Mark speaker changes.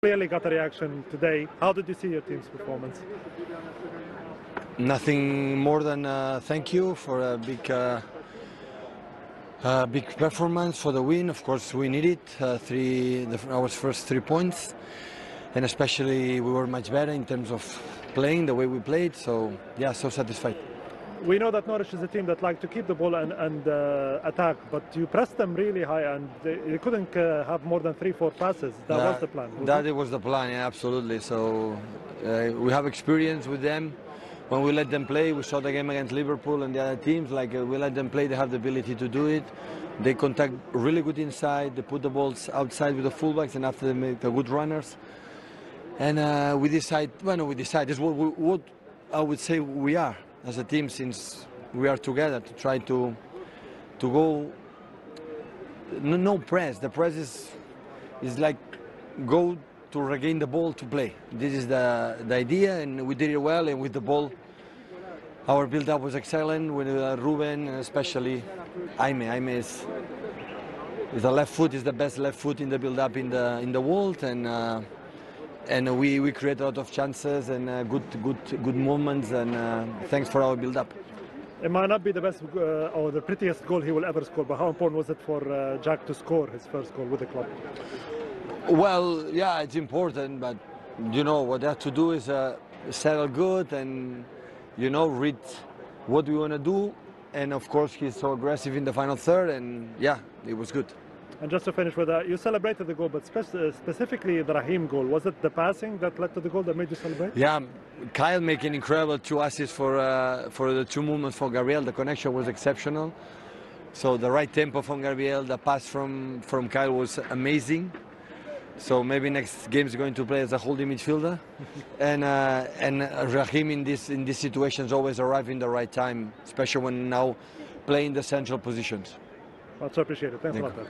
Speaker 1: Clearly got a reaction today. How did you see your team's performance?
Speaker 2: Nothing more than uh, thank you for a big, uh, uh, big performance for the win. Of course, we need it. Uh, three, the, our first three points, and especially we were much better in terms of playing the way we played. So yeah, so satisfied.
Speaker 1: We know that Norwich is a team that like to keep the ball and, and uh, attack, but you press them really high and they, couldn't uh, have more than three, four passes. That was the plan.
Speaker 2: That it was the plan, yeah, absolutely. So uh, we have experience with them. When we let them play, we saw the game against Liverpool and the other teams. Like uh, we let them play, they have the ability to do it. They contact really good inside. They put the balls outside with the fullbacks, and after they make the good runners. And uh, we decide. Well, no, we decide. This is what, we, what I would say we are as a team since we are together to try to to go. No, press. The press is is like go to regain the ball to play. This is the, the idea, and we did it well. And with the ball, our build-up was excellent. With uh, Ruben, especially Jaime. Jaime is, the left foot is the best left foot in the build-up in the in the world, and uh, and we we create a lot of chances and uh, good good good moments. And uh, thanks for our build-up.
Speaker 1: It might not be the best uh, or the prettiest goal he will ever score, but how important was it for uh, Jack to score his first goal with the club?
Speaker 2: Well, yeah, it's important, but you know what they have to do is uh, settle good and you know read what we want to do. And of course, he's so aggressive in the final third, and yeah, it was good.
Speaker 1: And just to finish with that, you celebrated the goal, but spe- uh, specifically the Raheem goal. Was it the passing that led to the goal that made you celebrate?
Speaker 2: Yeah, Kyle making incredible two assists for uh, for the two movements for Gabriel. The connection was exceptional. So the right tempo from Gabriel, the pass from from Kyle was amazing. So maybe next game is going to play as a holding midfielder, and uh, and Raheem in this in these situations always arrive in the right time, especially when now playing the central positions.
Speaker 1: Much appreciated. Thanks
Speaker 2: Thank
Speaker 1: a lot.